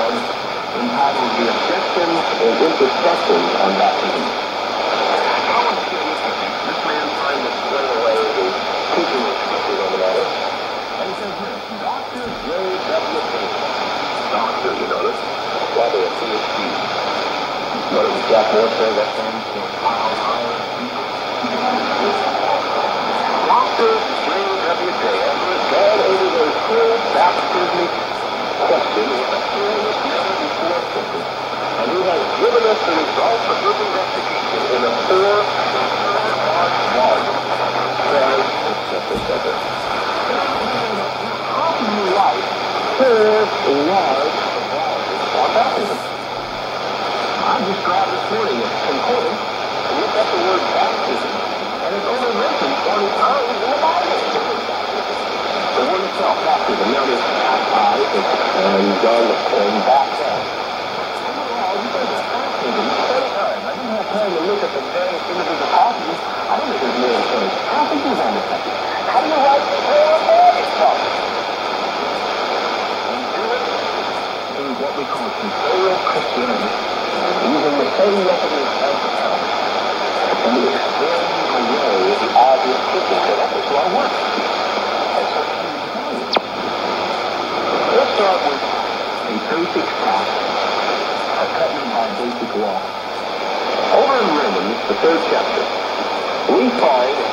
book entitled The Objections and Introspections on man the of matter. And he says Dr. J. W. Doctor, you notice, probably a PhD. What does Jack say that stands large on baptism? I just grabbed this morning at concordance and looked up the word baptism, and it's only mentioned 20 times in the Bible. The word itself, baptism, now there's baptize and done and baptized. Overall, you say it's baptism 20 times. I didn't have time to look at the various individual passages. Call Christianity, using the same mechanism as the tongue. And we explain away the obvious. So that work. Let's start with a basic fact accompanied by basic law. Over in Romans, the third chapter, we find